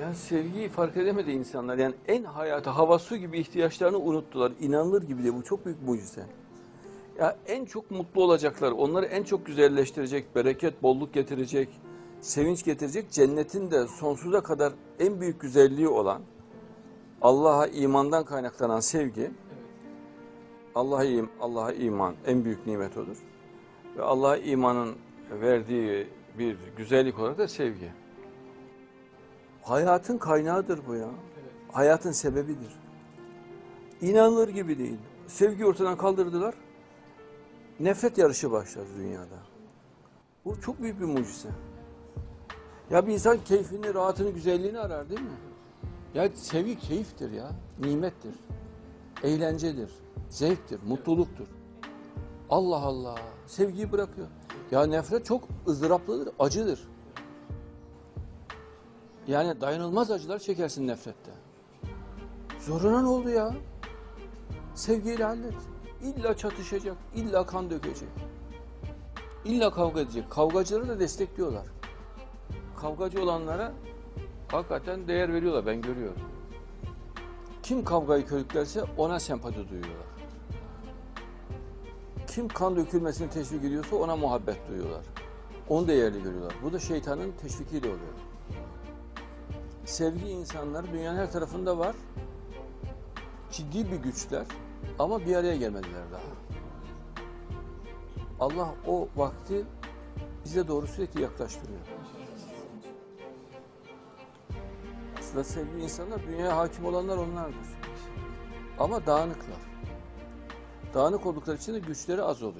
Yani sevgiyi fark edemedi insanlar. Yani en hayata, hava su gibi ihtiyaçlarını unuttular. İnanılır gibi değil. Bu çok büyük mucize. Ya en çok mutlu olacaklar, onları en çok güzelleştirecek, bereket, bolluk getirecek, sevinç getirecek, cennetin de sonsuza kadar en büyük güzelliği olan Allah'a imandan kaynaklanan sevgi, Allah'a im, Allah'a iman en büyük nimet odur. Ve Allah'a imanın verdiği bir güzellik olarak da sevgi. Hayatın kaynağıdır bu ya. Hayatın sebebidir. İnanılır gibi değil. Sevgi ortadan kaldırdılar. Nefret yarışı başladı dünyada. Bu çok büyük bir mucize. Ya bir insan keyfini, rahatını, güzelliğini arar değil mi? Ya sevgi keyiftir ya, nimettir, eğlencedir, zevktir, mutluluktur. Allah Allah, sevgiyi bırakıyor. Ya nefret çok ızdıraplıdır, acıdır. Yani dayanılmaz acılar çekersin nefrette. Zoruna ne oldu ya? Sevgiyle hallet. İlla çatışacak, illa kan dökecek. İlla kavga edecek. Kavgacıları da destekliyorlar. Kavgacı olanlara hakikaten değer veriyorlar, ben görüyorum. Kim kavgayı körüklerse ona sempati duyuyorlar. Kim kan dökülmesini teşvik ediyorsa ona muhabbet duyuyorlar. Onu değerli görüyorlar. Bu da şeytanın teşvikiyle oluyor. Sevgi insanları dünyanın her tarafında var. Ciddi bir güçler ama bir araya gelmediler daha. Allah o vakti bize doğru sürekli yaklaştırıyor. Aslında sevgili insanlar, dünyaya hakim olanlar onlardır. Ama dağınıklar. Dağınık oldukları için de güçleri az oluyor.